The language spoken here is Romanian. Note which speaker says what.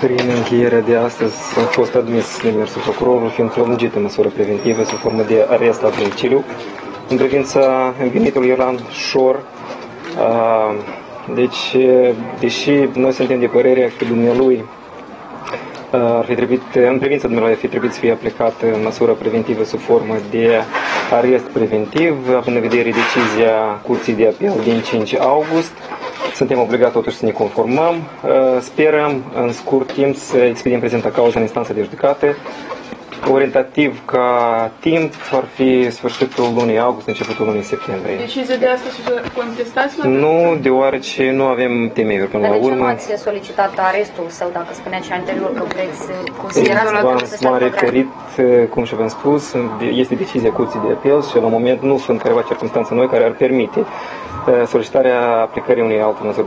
Speaker 1: Prin încheierea de astăzi a fost admis demersul procurorului fiind prelungită măsură preventivă sub formă de arest la domiciliu în privința învinitului Ilan Șor. A, Deci, deși noi suntem de părere că dumnealui ar fi trebuit, în privința dumneavoastră, ar fi trebuit să fie aplicată măsură preventivă sub formă de arest preventiv, având în vedere decizia Curții de Apel din 5 august. Suntem obligați totuși să ne conformăm. Sperăm în scurt timp să expediem prezenta cauză în instanță de judecată orientativ ca timp ar fi sfârșitul lunii august, începutul lunii septembrie.
Speaker 2: Decizia de astăzi o contestați? la-
Speaker 1: Nu, deoarece nu avem temeiuri până
Speaker 3: Dar
Speaker 1: la
Speaker 3: de ce nu
Speaker 1: urmă.
Speaker 3: ați solicitat arestul său, dacă spuneați și anterior că vreți considerați că
Speaker 1: V-am
Speaker 3: trebuie să
Speaker 1: m-am
Speaker 3: stea
Speaker 1: referit, cum și v-am spus, este decizia Curții de Apel și la moment nu sunt careva circunstanțe noi care ar permite uh, solicitarea aplicării unei alte măsuri